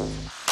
I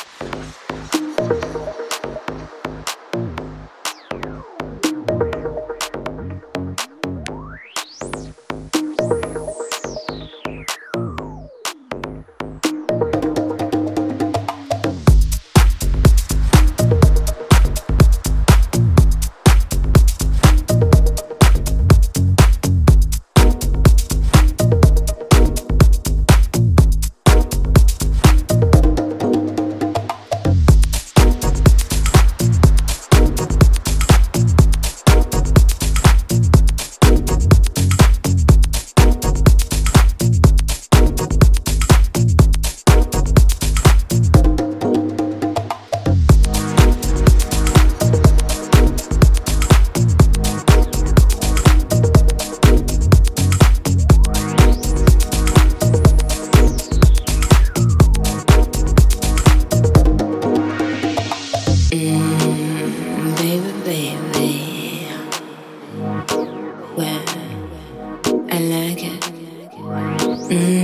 tasty.